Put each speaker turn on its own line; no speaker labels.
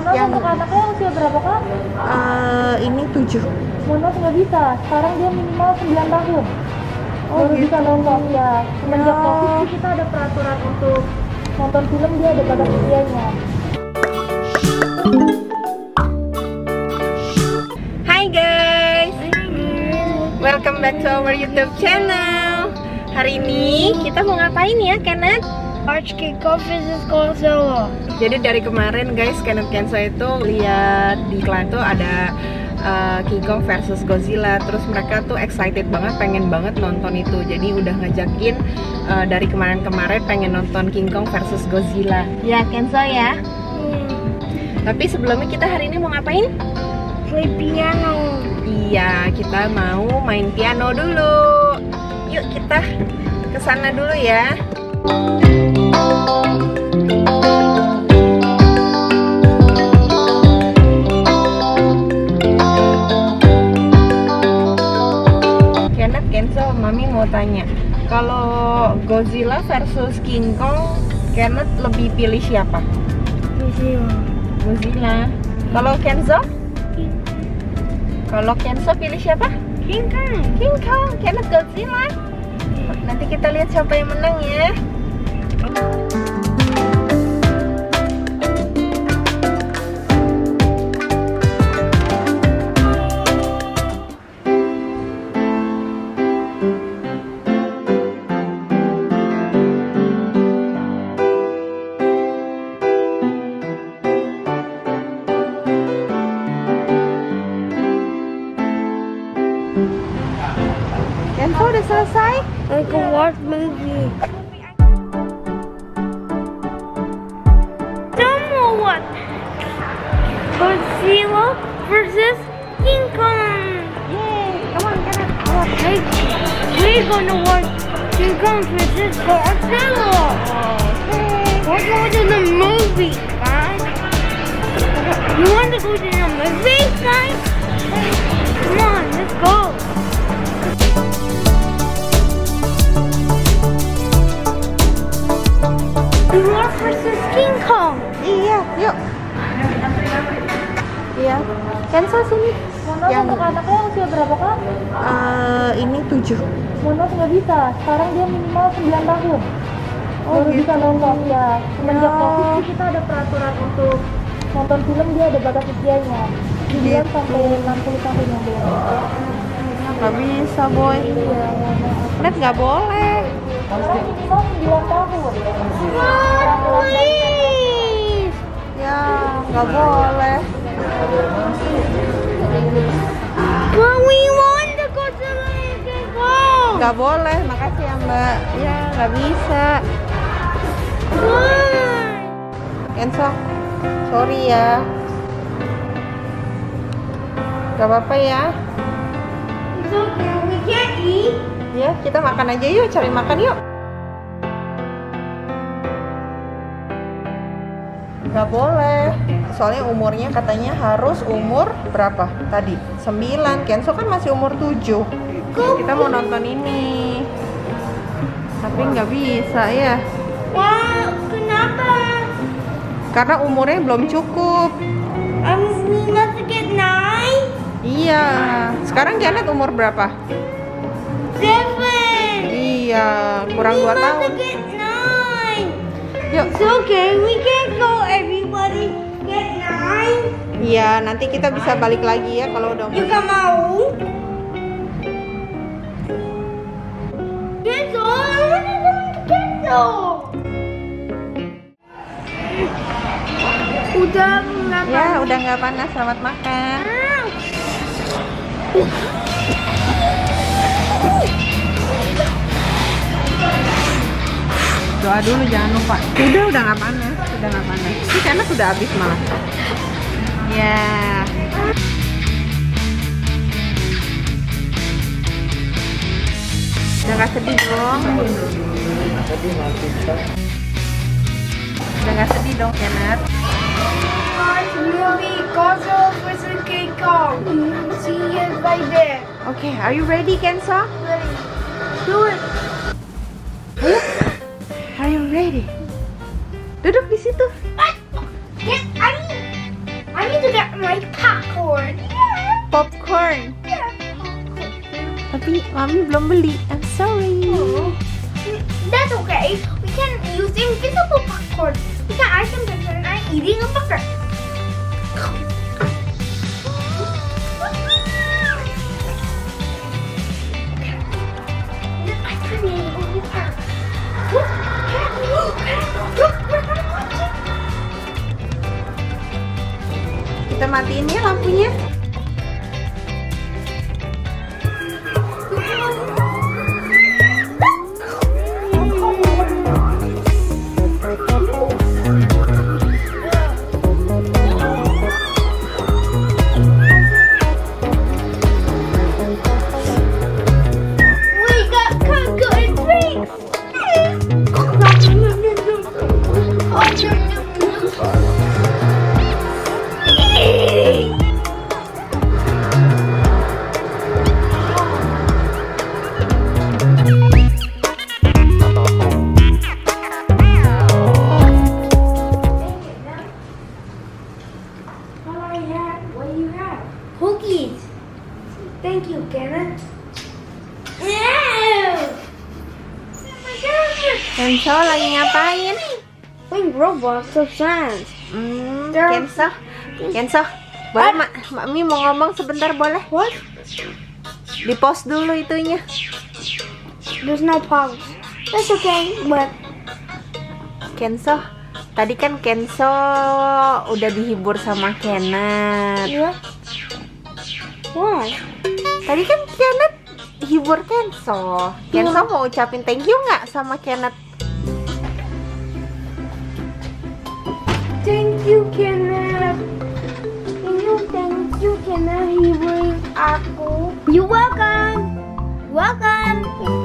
Monos
Yang-
untuk anaknya usia berapa kak?
Eh, ini tujuh.
Monos nggak bisa. Sekarang dia minimal 9 tahun.
Oh,
Baru
gitu.
bisa nonton ya. Semenjak
Ya.
covid sih kita ada peraturan untuk nonton film dia ada batas usianya.
Hai guys, welcome back to our YouTube channel. Hari ini kita mau ngapain ya, Kenneth?
Arch kickoff is Godzilla.
Jadi dari kemarin guys, Kenneth Kenzo itu lihat di iklan tuh ada uh, King Kong versus Godzilla. Terus mereka tuh excited banget, pengen banget nonton itu. Jadi udah ngajakin uh, dari kemarin-kemarin pengen nonton King Kong versus Godzilla. Ya Kenzo ya. Tapi sebelumnya kita hari ini mau ngapain?
Play piano.
Iya, kita mau main piano dulu. Yuk kita ke sana dulu ya. Mami mau tanya. Kalau Godzilla versus King Kong, Kenneth lebih pilih siapa?
Godzilla.
Godzilla. Kalau Kenzo? Kalau Kenzo pilih siapa?
King Kong.
King Kong, Kenneth Godzilla. Nanti kita lihat siapa yang menang ya. Kenzo udah selesai?
I can watch movie. Don't know what. Godzilla versus King Kong.
Yay, come on Kenneth.
Hey, we're gonna watch King Kong versus Godzilla. We're going to the movie, guys. You want to go to the movie, guys? Godzilla versus King Kong.
Iya, yuk. Iya. Kenzo sini.
Monos
Yang-
untuk anaknya usia berapa kak?
Eh, ini tujuh.
Monos nggak bisa. Sekarang dia minimal 9 tahun.
Oh,
Baru
gitu.
bisa nonton ya. Semenjak
Ya.
covid kita ada peraturan untuk nonton film dia ada batas usianya. 9
Gitu.
sampai 60 tahun yang boleh.
Gak bisa boy. Kenneth nggak boleh.
Sekarang minimal 9 tahun.
God, please.
Ya, nggak boleh.
Want to go to.
Nggak boleh. Makasih ya Mbak. Ya, nggak bisa. Kenzo, sorry ya. Gak apa-apa ya. Kita makan aja yuk. Cari makan yuk. Gak boleh. Soalnya umurnya katanya harus umur berapa tadi? 9. Kenzo kan masih umur 7. Kita mau nonton ini. Tapi nggak bisa ya.
Wah, kenapa?
Karena umurnya belum cukup.
I'm not get nine,
Iya. Sekarang Janet umur berapa?
seven.
Iya, kurang
we
2
not
tahun.
get.
Yuk.
It's okay, we can't go. Everybody get nine.
Iya, nanti kita bisa balik lagi ya kalau udah.
Juga mau? I to Kenzo. Udah nggak
Ya, udah nggak panas. Selamat makan. Doa dulu jangan lupa. Udah, udah nggak panas. Udah nggak panas. Ini karena sudah habis malah. Ya. Udah nggak sedih dong. Udah nggak sedih dong, Kenneth.
Movie vs. King Kong. See you right there.
Oke, are you ready, Kenzo?
Ready? Do it.
Ready? Duduk di situ.
Get, I get my popcorn.
Popcorn.
Yeah.
Tapi mami belum beli. I'm sorry.
Oh. That's okay. We can use invisible popcorn. We can I can pretend I'm eating a burger. Ксения. Thank you.
Kenzo lagi ngapain?
Playing Roblox so fast.
Hmm. Kenzo. Kenzo. Boleh, Mak? Mami mau ngomong sebentar boleh?
What?
Di post dulu itunya.
There's no pause. That's okay, but
Kenzo. Tadi kan Kenzo udah dihibur sama Kenneth.
what? Why?
Tadi kan Kenneth hibur Kenzo. Kenzo mau ucapin thank you nggak sama Kenneth?
Thank you, Kenneth. Thank you, thank you, Kenneth. Hiburin aku. You welcome. Welcome.